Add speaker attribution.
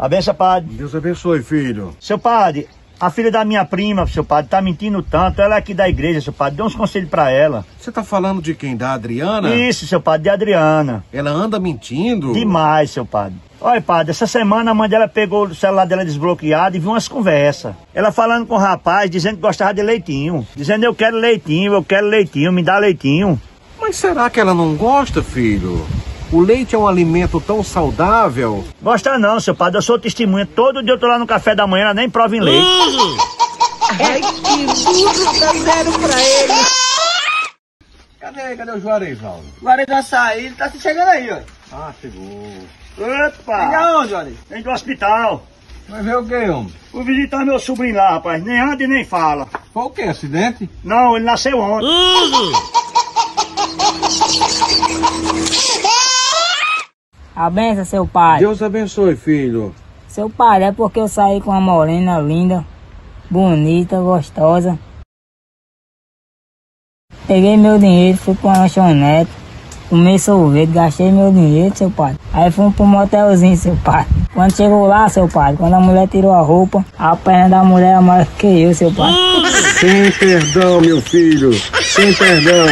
Speaker 1: A benção, padre.
Speaker 2: Deus abençoe, filho.
Speaker 1: Seu padre, a filha da minha prima, seu padre, tá mentindo tanto. Ela é aqui da igreja, seu padre. Dê uns conselhos pra ela.
Speaker 2: Você tá falando de quem? Da Adriana?
Speaker 1: Isso, seu padre, de Adriana.
Speaker 2: Ela anda mentindo?
Speaker 1: Demais, seu padre. Olha, padre, essa semana a mãe dela pegou o celular dela desbloqueado e viu umas conversas. Ela falando com o rapaz, dizendo que gostava de leitinho. Dizendo, eu quero leitinho, eu quero leitinho, me dá leitinho.
Speaker 2: Mas será que ela não gosta, filho? O leite é um alimento tão saudável.
Speaker 1: Gosta não, seu padre, eu sou testemunha. Todo dia eu tô lá no café da manhã, ela nem prova em leite.
Speaker 3: Ai, que burro, dá zero pra ele.
Speaker 2: Cadê, cadê o Juarez, Aldo?
Speaker 3: Agora ele vai sair, ele tá chegando aí, ó.
Speaker 2: Ah, chegou.
Speaker 3: Vem
Speaker 1: Opa!
Speaker 3: aonde, Juarez?
Speaker 1: Vem do hospital.
Speaker 2: Vai ver o que, homem?
Speaker 1: Vou visitar meu sobrinho lá, rapaz. Nem anda e nem fala.
Speaker 2: Foi o que? Acidente?
Speaker 1: Não, ele nasceu ontem.
Speaker 4: A benção, seu pai.
Speaker 2: Deus abençoe, filho.
Speaker 4: Seu pai, é porque eu saí com uma morena linda, bonita, gostosa. Peguei meu dinheiro, fui pra uma lanchonete, comi sorvete, gastei meu dinheiro, seu pai. Aí fomos pro motelzinho, seu pai. Quando chegou lá, seu pai, quando a mulher tirou a roupa, a perna da mulher é maior que eu, seu pai.
Speaker 2: Sem perdão, meu filho. Sem perdão.